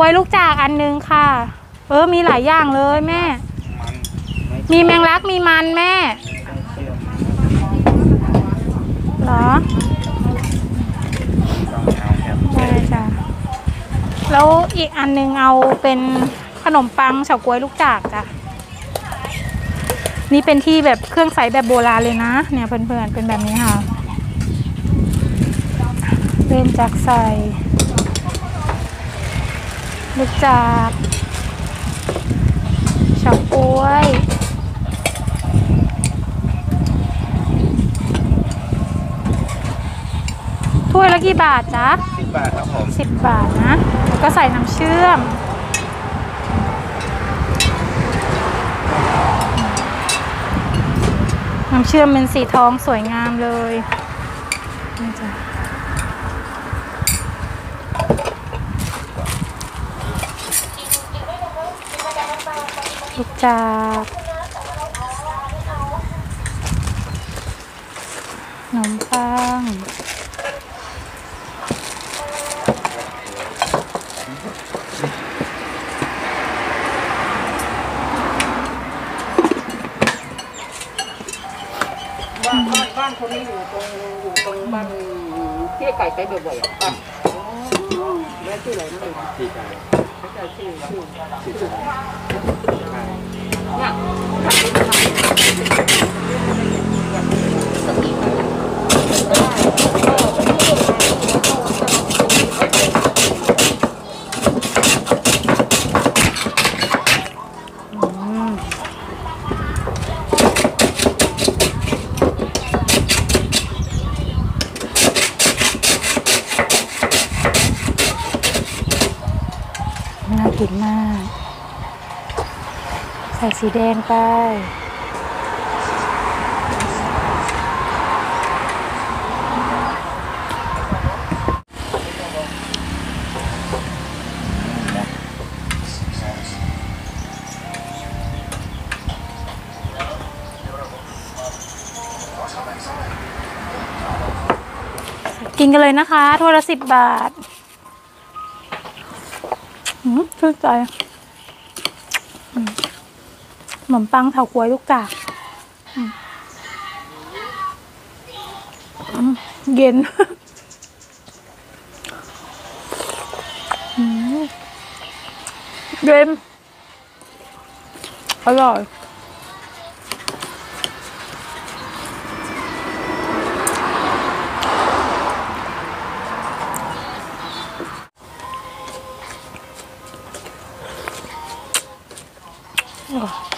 ก๊วยลูกจากอันนึงค่ะ เออมีหลายอย่างเลยแม่มันไม่มีแมงลักมีมันแม่เชื่อมเหรอต้องเอาแบบได้จ้ะแล้วอีกอันนึงเอาเป็นขนมปังเฉาก๊วยลูกจากจ้ะนี่เป็นที่แบบเครื่องใสแบบโบราณเลยนะ เนี่ยเพื่อนๆเป็นแบบนี้ค่ะ เริ่มจากใส่ ลูกจากเฉาก๊วยถ้วยละกี่บาทจ๊ะสิบบาทครับผมสิบบาทนะ แล้วก็ใส่น้ำเชื่อม น้ำเชื่อมเป็นสีทองสวยงามเลยนี่จ้ะ ลูกจากขนมปังบ้านบ้านบ้านคนนี้อยู่ตรงอยู่ตรงบ้านที่ไก่ไปบ่อยๆอะบ้านอ๋อแล้วชื่ออะไรนะเลยที่ใจไม่ ใช่ชื่อ นี่ยขับรถมาน่ากินมาก ใส่สีแดงไป กินกันเลยนะคะถ้วยละสิบบาท อืมชื่นใจอืมขนมปังเถา ก๊